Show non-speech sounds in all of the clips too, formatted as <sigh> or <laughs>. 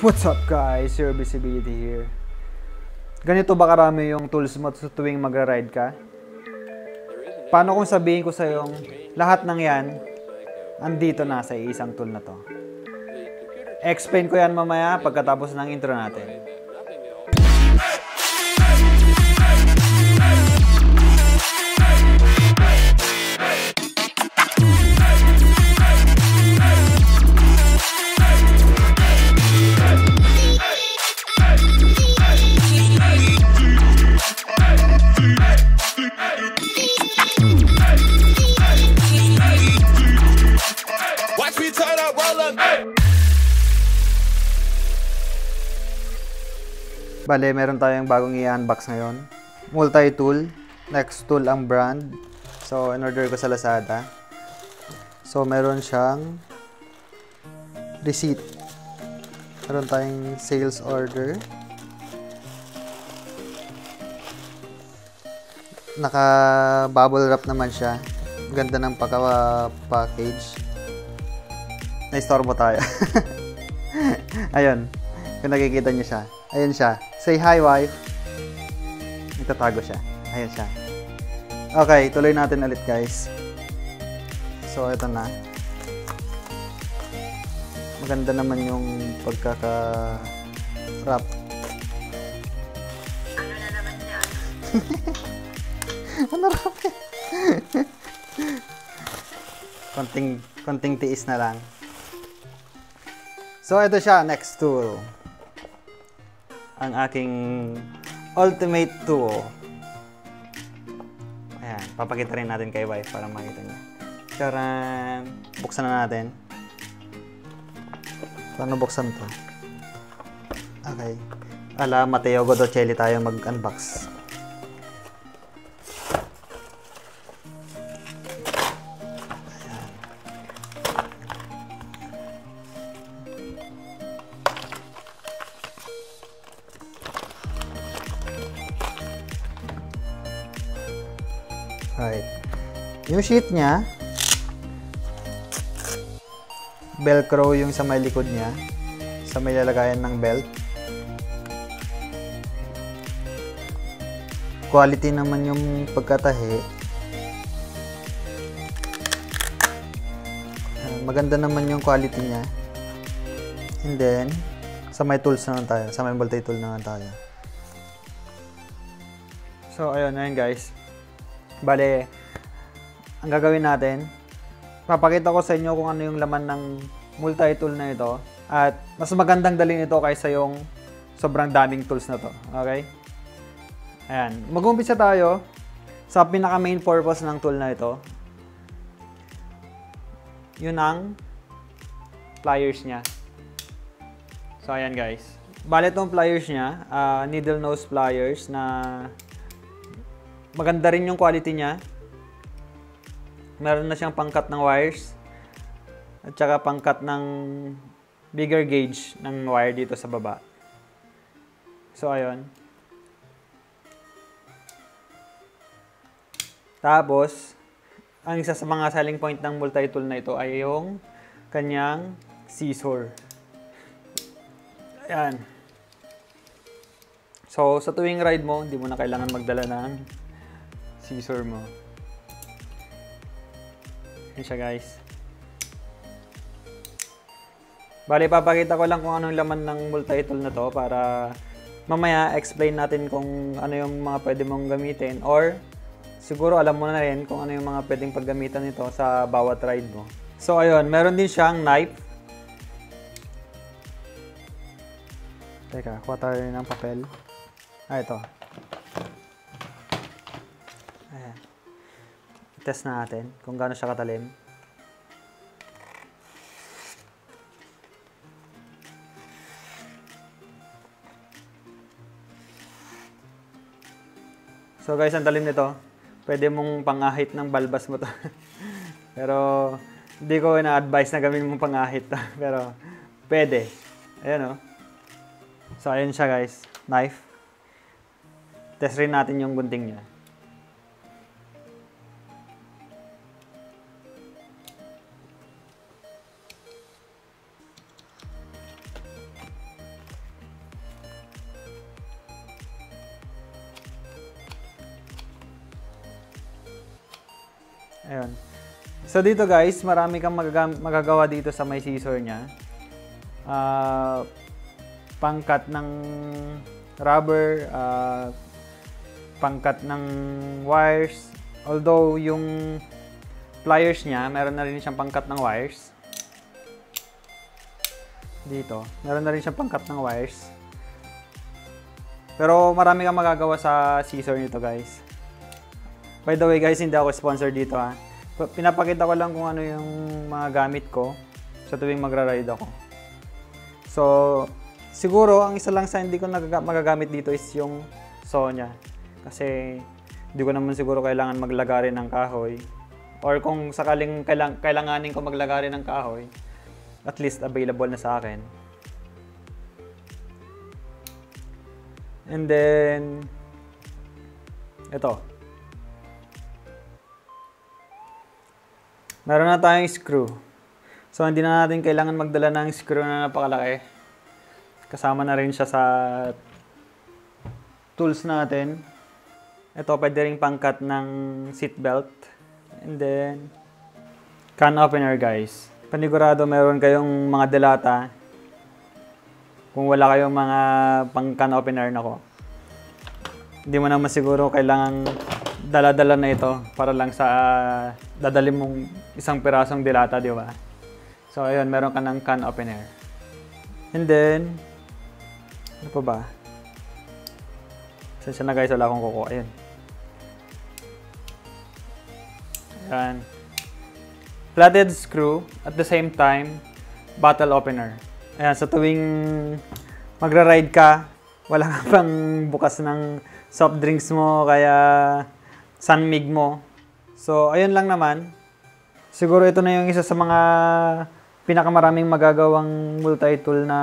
What's up guys? Your Visibility here. Ganito ba karami yung tools mo sa tuwing magra-ride ka? Paano kung sabihin ko sa yung lahat ng yan andito na sa isang tool na to? Explain ko yan mamaya pagkatapos ng intro natin. Bale, meron tayong bagong i-unbox ngayon. Multi-tool. Next tool ang brand. So, in-order ko sa Lazada. So, meron siyang receipt. Meron tayong sales order. Naka bubble wrap naman siya. Ganda ng pagka-package. Na-istorbo tayo. <laughs> Ayun. Kung nakikita niyo siya. Ayun siya. Say hi, wife. Nagtatago siya. Ayun siya. Okay, tuloy natin ulit, guys. So, ito na. Maganda naman yung pagkaka-wrap. <laughs> ano wrap eh? <laughs> konting, konting tiis na lang. So, ito siya, next tool. Ang aking ultimate tool. Ayan, papakita rin natin kay wife para makita niya. Charan! Buksan na natin. Paano buksan to? Okay. Ala, Mateo Godocelli tayo mag-unbox. Yung sheet niya, velcro yung sa may likod niya, sa may lalagayan ng belt. Quality naman yung pagkatahi. Ah, Maganda naman yung quality niya. And then, sa may tools naman tayo. Sa may multi-tool naman tayo. So, ayun, ayun guys. Bale, ang gagawin natin, papakita ko sa inyo kung ano yung laman ng multi-tool na ito. At mas magandang dalhin ito kaysa yung sobrang daming tools na to. Okay? Ayan. Mag-umpisa tayo sa pinaka main purpose ng tool na ito. Yun ang pliers niya. So, ayan guys. Bale itong pliers niya, ah, needle nose pliers na maganda rin yung quality niya. Meron na siyang pangkat ng wires at saka pangkat ng bigger gauge ng wire dito sa baba. So, ayun. Tapos, ang isa sa mga selling point ng multi-tool na ito ay yung kanyang scissor. Ayan. So, sa tuwing ride mo, hindi mo na kailangan magdala ng scissor mo. Yan siya guys. Bali, papakita ko lang kung anong laman ng multi-tool na to para mamaya explain natin kung ano yung mga pwede mong gamitin or siguro alam mo na rin kung ano yung mga pwedeng paggamitan nito sa bawat ride mo. So, ayun, meron din siyang knife. Teka, kuha tayo ng papel. Ah, ito. Test na natin kung gaano siya katalim. So guys, ang talim nito. Pwede mong pangahit ng balbas mo to. <laughs> Pero hindi ko na-advise na gawin mong pangahit to. <laughs> Pero pwede. Ayan o. So ayun siya guys. Knife. Test rin natin yung gunting niya. Ayun. So dito guys, marami kang magagawa dito sa may scissor niya. Ah, pangkat ng rubber, ah, pangkat ng wires. Although yung pliers niya, meron na rin siyang pangkat ng wires. Dito, meron na rin siyang pangkat ng wires. Pero marami kang magagawa sa scissor nito guys. By the way guys, hindi ako sponsor dito ha. Pa- Pinapakita ko lang kung ano yung mga gamit ko sa tuwing magra-ride ako. So, siguro ang isa lang sa hindi ko magagamit dito is yung Sonya. Kasi hindi ko naman siguro kailangan maglagari ng kahoy. Or kung sakaling kailang, kailanganin ko maglagari ng kahoy, at least available na sa akin. And then, ito. Meron na tayong screw. So, hindi na natin kailangan magdala ng screw na napakalaki. Kasama na rin siya sa tools natin. Ito, pwede rin pangkat ng seatbelt. And then, can opener guys. Panigurado meron kayong mga delata. Kung wala kayong mga pang can opener na ko. Hindi mo naman siguro kailangan dala-dala na ito para lang sa dadali mong isang pirasong dilata, di ba? So, ayun, meron ka ng can opener. And then, ano pa ba? Sensya na guys, wala akong kuko. Ayun. Ayan. Flathead screw, at the same time, bottle opener. Ayan, sa tuwing magra-ride ka, wala ka <laughs> pang bukas ng soft drinks mo, kaya sunmig mo. So, ayun lang naman. Siguro ito na yung isa sa mga pinakamaraming magagawang multi-tool na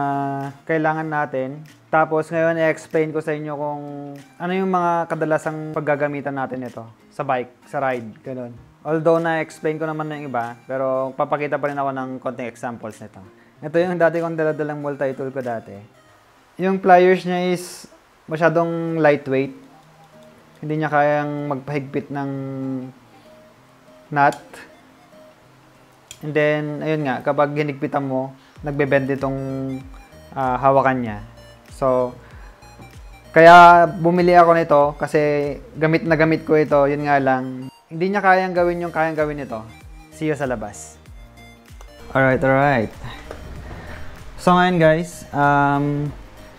kailangan natin. Tapos ngayon, i-explain ko sa inyo kung ano yung mga kadalasang paggagamitan natin ito sa bike, sa ride, ganun. Although na-explain ko naman ng iba, pero papakita pa rin ako ng konting examples nito. Ito yung dati kong daladalang multi-tool ko dati. Yung pliers niya is masyadong lightweight. Hindi niya kayang magpahigpit ng nut. And then, ayun nga, kapag hinigpitan mo, nagbe-bend itong ah, hawakan niya. So, kaya bumili ako nito kasi gamit na gamit ko ito, yun nga lang. Hindi niya kayang gawin yung kayang gawin ito. See you sa labas. Alright, alright. So ngayon guys, um,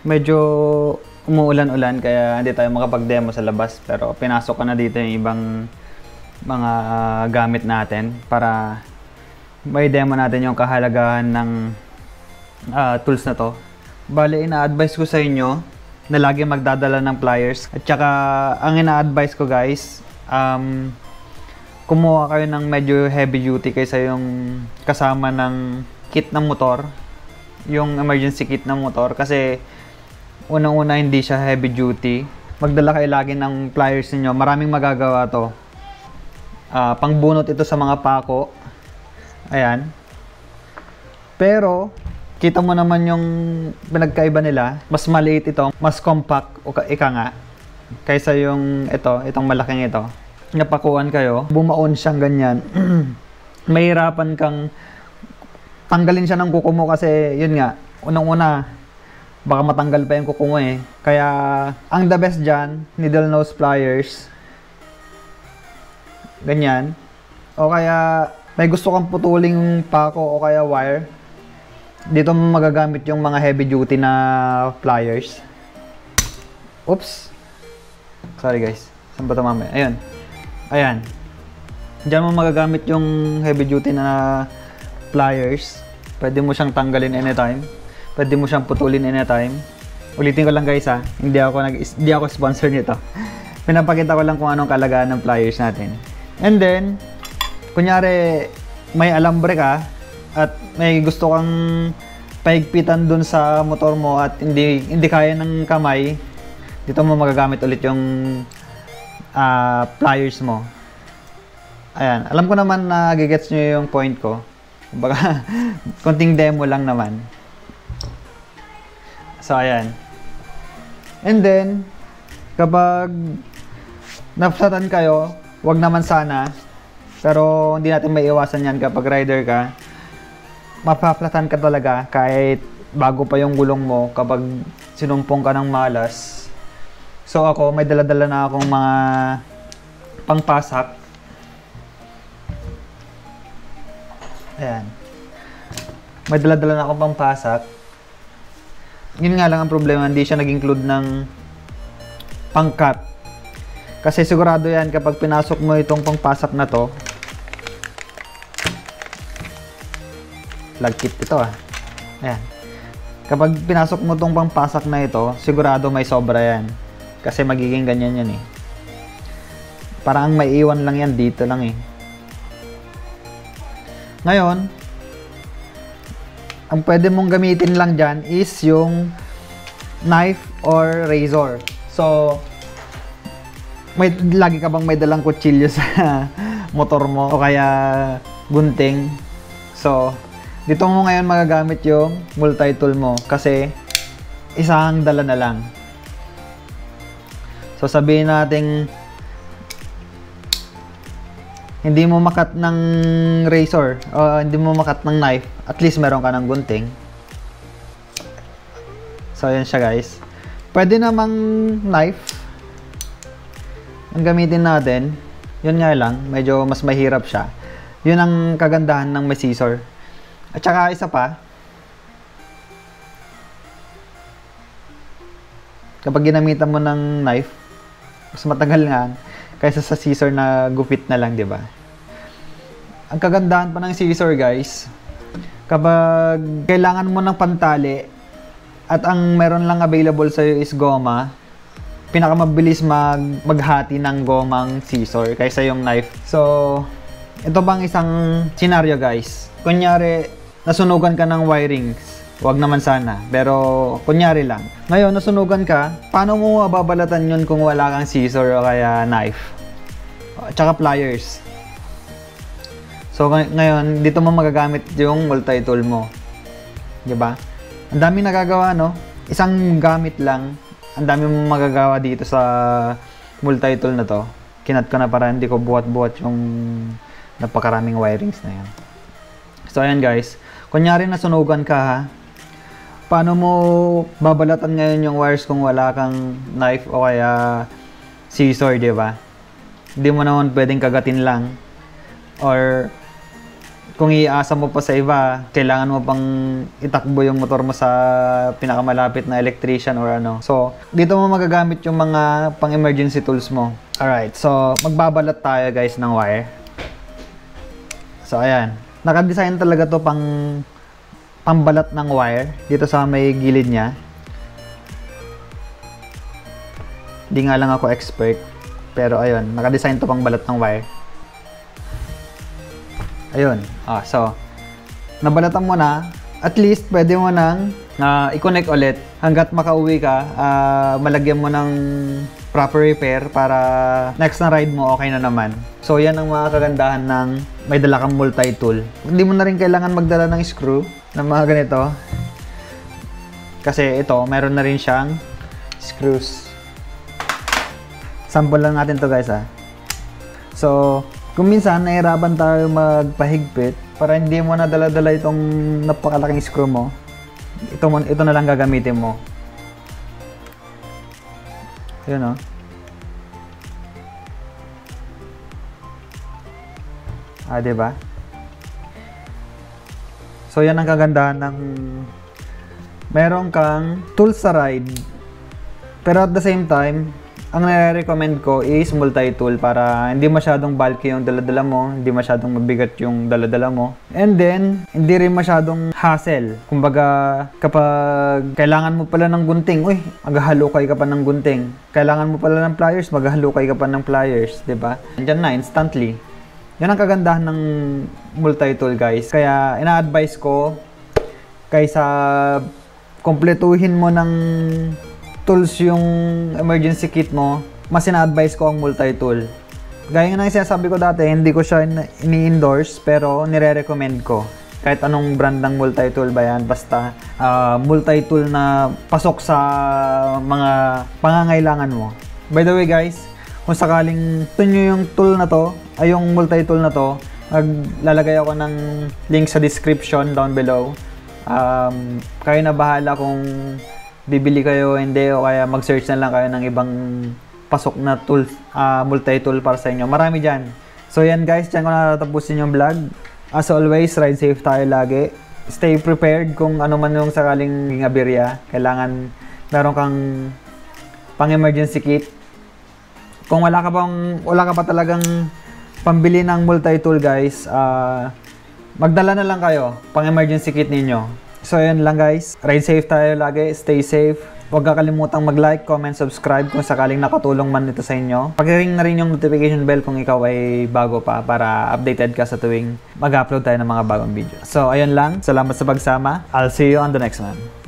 medyo umuulan-ulan kaya hindi tayo makapag-demo sa labas pero pinasok ko na dito yung ibang mga ah, gamit natin para may demo natin yung kahalagahan ng ah, tools na to. Bale, ina-advise ko sa inyo na lagi magdadala ng pliers. At saka, ang ina-advise ko guys, um, kumuha kayo ng medyo heavy duty kaysa yung kasama ng kit ng motor. Yung emergency kit ng motor. Kasi, unang-una hindi siya heavy duty. Magdala kayo lagi ng pliers ninyo. Maraming magagawa to. Ah, pangbunot ito sa mga pako. Ayan. Pero, kita mo naman yung pinagkaiba nila. Mas maliit ito, mas compact, o ka- ika nga, kaysa yung ito, itong malaking ito. Napakuan kayo, bumaon siyang ganyan. <clears throat> Mahirapan kang tanggalin siya ng kuko mo kasi, yun nga, unang-una, baka matanggal pa yung kuko mo eh. Kaya, ang the best dyan, needle nose pliers. Ganyan. O kaya, may gusto kang putuling pako o kaya wire, dito magagamit yung mga heavy duty na pliers. Oops. Sorry guys. Saan ba ito mamaya? Ayun. Ayan. Diyan mo magagamit yung heavy duty na pliers. Pwede mo siyang tanggalin anytime. Pwede mo siyang putulin anytime. Ulitin ko lang guys ha. Hindi ako nag hindi ako sponsor nito. <laughs> Pinapakita ko lang kung anong kalagahan ng pliers natin. And then, kunyari may alambre ka at may gusto kang paigpitan dun sa motor mo at hindi hindi kaya ng kamay, dito mo magagamit ulit yung ah, pliers mo. Ayan, alam ko naman na gigets nyo yung point ko. Baka <laughs> konting demo lang naman. So, ayan. And then, kapag naflatan kayo, wag naman sana Pero hindi natin may iwasan yan kapag rider ka. Mapaplatan ka talaga kahit bago pa yung gulong mo kapag sinumpong ka ng malas. So ako, may dala-dala na akong mga pangpasak. Ayan. May dala-dala na akong pangpasak. Yun nga lang ang problema, hindi siya nag-include ng pangkat. Kasi sigurado yan kapag pinasok mo itong pangpasak na to, lagkit ito ah. Ayan. Kapag pinasok mo tong pangpasak na ito, sigurado may sobra yan. Kasi magiging ganyan yan eh. Parang may iwan lang yan dito lang eh. Ngayon, ang pwede mong gamitin lang dyan is yung knife or razor. So, may lagi ka bang may dalang kutsilyo sa <laughs> motor mo o kaya gunting. So, dito mo ngayon magagamit yung multi-tool mo kasi isang dala na lang. So, sabihin natin hindi mo makat ng razor o hindi mo makat ng knife, at least meron ka ng gunting. So, ayan siya guys. Pwede namang knife ang gamitin natin, yun nga lang, medyo mas mahirap siya. Yun ang kagandahan ng may scissor. At saka isa pa, kapag ginamitan mo ng knife, mas matagal nga kaysa sa scissor na gupit na lang, di ba? Ang kagandahan pa ng scissor, guys, kapag kailangan mo ng pantali at ang meron lang available sa'yo is goma, pinakamabilis mag maghati ng gomang scissor kaysa yung knife. So, ito bang isang scenario guys. Kunyari, nasunugan ka ng wirings. Wag naman sana. Pero, kunyari lang. Ngayon, nasunugan ka, paano mo mababalatan yun kung wala kang scissor o kaya knife? At saka pliers. So, ngay- ngayon, dito mo magagamit yung multi-tool mo. 'Di ba? Ang dami nagagawa, no? Isang gamit lang, ang dami mo magagawa dito sa multi-tool na to. Kinat ko na para hindi ko buhat-buhat yung napakaraming wirings na yan. So, ayan guys. Kunyari nasunugan ka ha. Paano mo babalatan ngayon yung wires kung wala kang knife o kaya scissor, di ba? Hindi mo naman pwedeng kagatin lang. Or kung iasa mo pa sa iba, kailangan mo pang itakbo yung motor mo sa pinakamalapit na electrician or ano. So, dito mo magagamit yung mga pang-emergency tools mo. Alright, so magbabalat tayo guys ng wire. So, ayan. Nakadesign talaga to pang pambalat ng wire dito sa may gilid niya. Di nga lang ako expert. Pero ayun, nakadesign to pang balat ng wire. Ayun. Ah, so, nabalatan mo na. At least, pwede mo nang ah, i-connect ulit hanggat makauwi ka. ah, malagyan mo ng proper repair para next na ride mo okay na naman. So, yan ang mga kagandahan ng may dala kang multi-tool. Hindi mo na rin kailangan magdala ng screw ng mga ganito. Kasi ito, meron na rin siyang screws. Sample lang natin to guys ah. So, kung minsan nahirapan tayo magpahigpit para hindi mo na dala-dala itong napakalaking screw mo, ito, ito na lang gagamitin mo. Yun oh. Ah, di? So, yan ang kagandahan ng meron kang tools sa ride. Pero at the same time, ang nare-recommend ko is multi-tool para hindi masyadong bulky yung daladala mo, hindi masyadong mabigat yung daladala mo. And then, hindi rin masyadong hassle. Kumbaga, kapag kailangan mo pala ng gunting, uy, maghahalukay ka pa ng gunting. Kailangan mo pala ng pliers, maghahalukay ka pa ng pliers, 'di ba? Nandiyan na, instantly. Yan ang kagandahan ng multi-tool, guys. Kaya, ina-advise ko, kaysa kompletuhin mo ng tools yung emergency kit mo, mas ina-advise ko ang multi-tool. Gaya nga ng sinasabi ko dati, hindi ko siya in- ini-endorse, pero nire-recommend ko. Kahit anong brand ng multi-tool ba yan, basta ah, multi-tool na pasok sa mga pangangailangan mo. By the way guys, kung sakaling gusto nyo yung tool na to, ay yung multi-tool na to, maglalagay ako ng link sa description down below. Um, kayo na bahala kung bibili kayo hindi o kaya mag-search na lang kayo ng ibang pasok na tool, ah, multi-tool para sa inyo. Marami dyan. So yan guys, dyan ko natatapusin yung vlog. As always, ride safe tayo lagi. Stay prepared kung ano man yung sakaling aberya. Kailangan meron kang pang-emergency kit. Kung wala ka bang wala ka pa talagang pambili ng multi-tool guys, ah, magdala na lang kayo pang-emergency kit ninyo. So yun lang guys. Ride safe tayo lagi. Stay safe. Huwag kakalimutang mag-like, comment, subscribe kung sakaling nakatulong man ito sa inyo. Pag-ring na rin yung notification bell kung ikaw ay bago pa para updated ka sa tuwing mag-upload tayo ng mga bagong video. So ayun lang. Salamat sa pagsama. I'll see you on the next one.